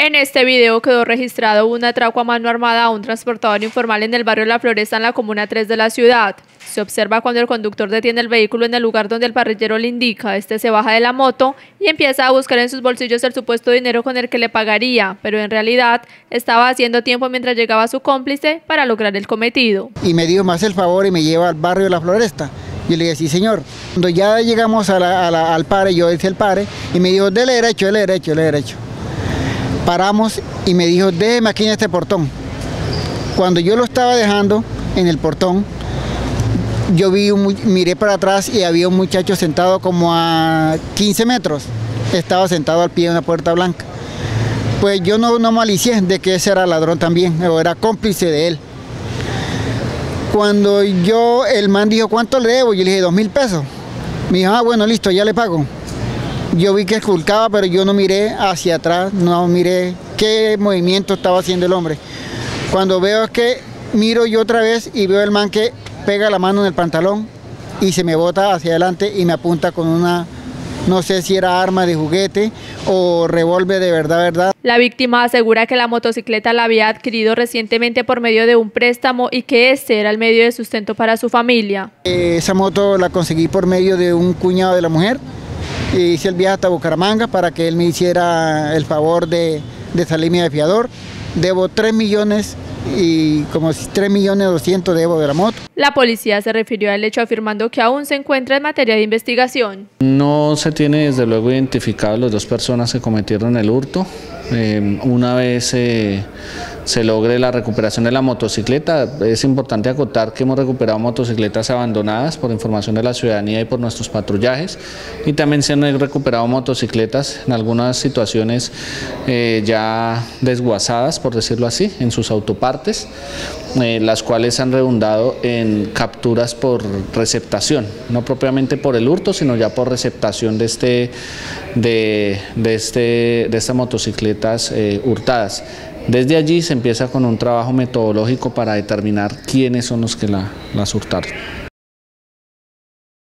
En este video quedó registrado un atraco a mano armada a un transportador informal en el barrio La Floresta en la comuna 3 de la ciudad. Se observa cuando el conductor detiene el vehículo en el lugar donde el parrillero le indica. Este se baja de la moto y empieza a buscar en sus bolsillos el supuesto dinero con el que le pagaría, pero en realidad estaba haciendo tiempo mientras llegaba su cómplice para lograr el cometido. Y me dio más el favor y me lleva al barrio La Floresta. Yo le dije, sí señor. Cuando ya llegamos al pare, yo hice el pare y me dijo, dele derecho, dele derecho, dele derecho paramos y me dijo, déjeme aquí en este portón. Cuando yo lo estaba dejando en el portón, yo vi miré para atrás y había un muchacho sentado como a 15 metros. Estaba sentado al pie de una puerta blanca. Pues yo no, no malicié de que ese era ladrón también, o era cómplice de él. Cuando yo, el man dijo, ¿cuánto le debo? Yo le dije, dos mil pesos. Me dijo, ah, bueno, listo, ya le pago. Yo vi que esculcaba, pero yo no miré hacia atrás, no miré qué movimiento estaba haciendo el hombre. Cuando veo que miro yo otra vez y veo el man que pega la mano en el pantalón y se me bota hacia adelante y me apunta con una, no sé si era arma de juguete o revólver de verdad, verdad. La víctima asegura que la motocicleta la había adquirido recientemente por medio de un préstamo y que ese era el medio de sustento para su familia. Esa moto la conseguí por medio de un cuñado de la mujer hice el viaje hasta Bucaramanga para que él me hiciera el favor de, de salirme de fiador. Debo 3 millones y como 3 millones 200 debo de la moto. La policía se refirió al hecho afirmando que aún se encuentra en materia de investigación. No se tiene desde luego identificado las dos personas que cometieron el hurto. Eh, una vez eh, se logre la recuperación de la motocicleta, es importante acotar que hemos recuperado motocicletas abandonadas por información de la ciudadanía y por nuestros patrullajes. Y también se han recuperado motocicletas en algunas situaciones eh, ya desguazadas, por decirlo así, en sus autopartes, las cuales han redundado en capturas por receptación, no propiamente por el hurto, sino ya por receptación de, este, de, este, de estas motocicletas eh, hurtadas. Desde allí se empieza con un trabajo metodológico para determinar quiénes son los que las hurtaron.